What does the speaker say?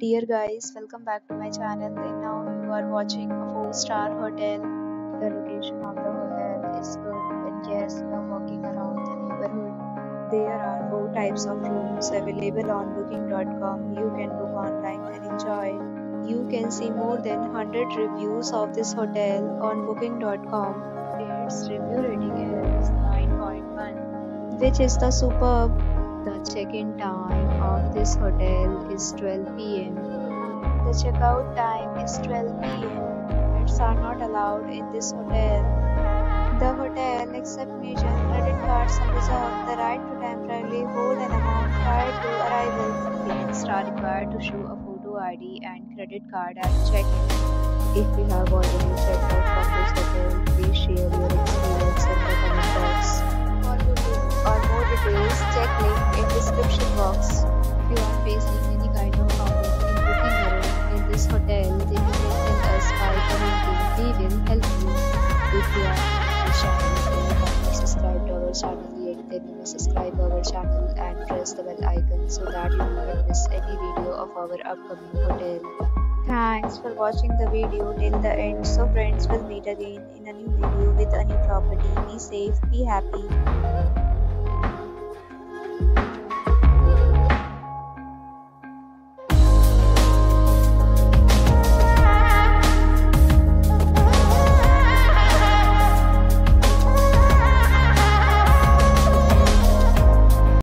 Dear guys, welcome back to my channel. And now you are watching a 4-star hotel. The location of the hotel is good, and yes, you are walking around the neighborhood. There are four types of rooms available on Booking.com. You can book online and enjoy. You can see more than 100 reviews of this hotel on Booking.com. Its review rating is 9.1, which is the superb. The check-in time of this hotel is 12 pm. The checkout time is 12 pm. Pets are not allowed in this hotel. The hotel accepts major credit cards and reserves the right to temporarily hold an amount prior to arrival. Guests are required to show a photo ID and credit card at check-in. If you have already checked out you subscribe our channel and press the bell icon so that you don't miss any video of our upcoming hotel. Thanks for watching the video till the end. So friends, will meet again in a new video with a new property. Be safe, be happy.